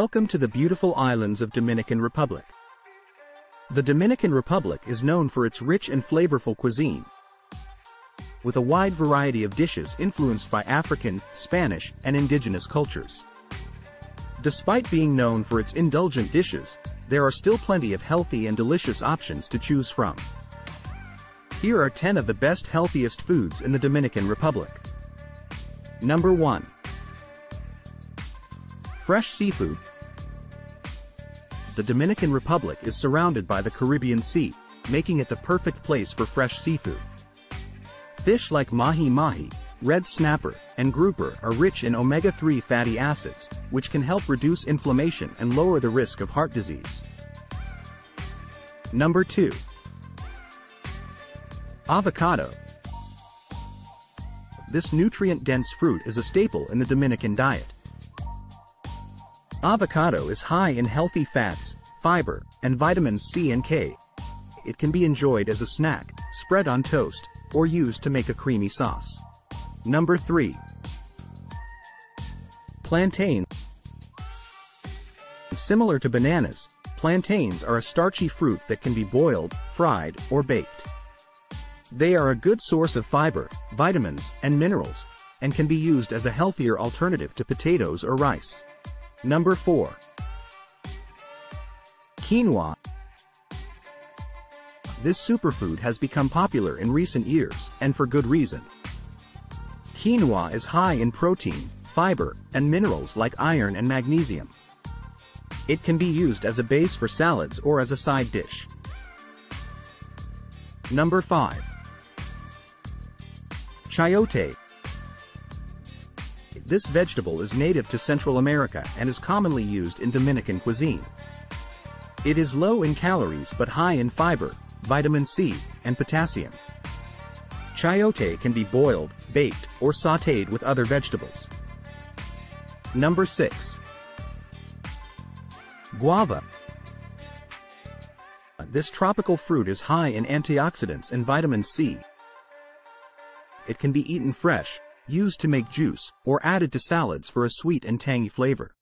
Welcome to the beautiful islands of Dominican Republic. The Dominican Republic is known for its rich and flavorful cuisine, with a wide variety of dishes influenced by African, Spanish, and indigenous cultures. Despite being known for its indulgent dishes, there are still plenty of healthy and delicious options to choose from. Here are 10 of the best healthiest foods in the Dominican Republic. Number 1. Fresh seafood. The Dominican Republic is surrounded by the Caribbean Sea, making it the perfect place for fresh seafood. Fish like mahi-mahi, red snapper, and grouper are rich in omega-3 fatty acids, which can help reduce inflammation and lower the risk of heart disease. Number 2. Avocado. This nutrient-dense fruit is a staple in the Dominican diet. Avocado is high in healthy fats, fiber, and vitamins C and K. It can be enjoyed as a snack, spread on toast, or used to make a creamy sauce. Number 3. Plantain. Similar to bananas, plantains are a starchy fruit that can be boiled, fried, or baked. They are a good source of fiber, vitamins, and minerals, and can be used as a healthier alternative to potatoes or rice. Number 4. Quinoa. This superfood has become popular in recent years, and for good reason. Quinoa is high in protein, fiber, and minerals like iron and magnesium. It can be used as a base for salads or as a side dish. Number 5. Chayote. This vegetable is native to Central America and is commonly used in Dominican cuisine. It is low in calories but high in fiber, vitamin C, and potassium. Chayote can be boiled, baked, or sautéed with other vegetables. Number 6. Guava. This tropical fruit is high in antioxidants and vitamin C. It can be eaten fresh, used to make juice, or added to salads for a sweet and tangy flavor.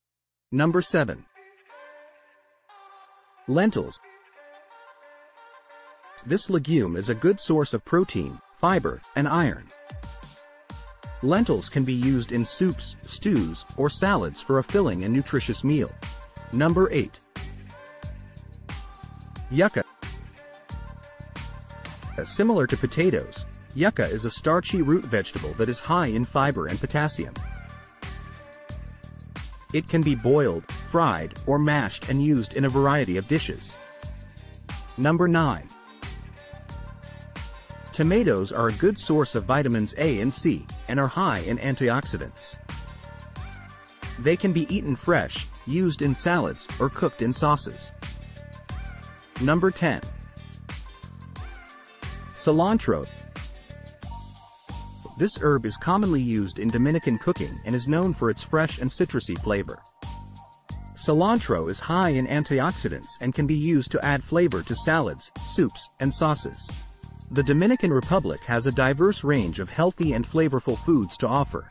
Number 7. Lentils. This legume is a good source of protein, fiber, and iron. Lentils can be used in soups, stews, or salads for a filling and nutritious meal. Number 8. Yucca. Similar to potatoes, yucca is a starchy root vegetable that is high in fiber and potassium. It can be boiled, fried, or mashed and used in a variety of dishes. Number 9. Tomatoes are a good source of vitamins A and C, and are high in antioxidants. They can be eaten fresh, used in salads, or cooked in sauces. Number 10. Cilantro. This herb is commonly used in Dominican cooking and is known for its fresh and citrusy flavor. Cilantro is high in antioxidants and can be used to add flavor to salads, soups, and sauces. The Dominican Republic has a diverse range of healthy and flavorful foods to offer.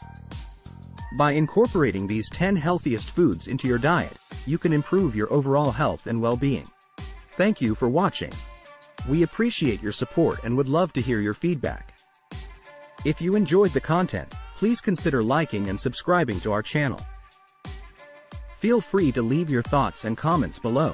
By incorporating these 10 healthiest foods into your diet, you can improve your overall health and well-being. Thank you for watching. We appreciate your support and would love to hear your feedback. If you enjoyed the content, please consider liking and subscribing to our channel. Feel free to leave your thoughts and comments below.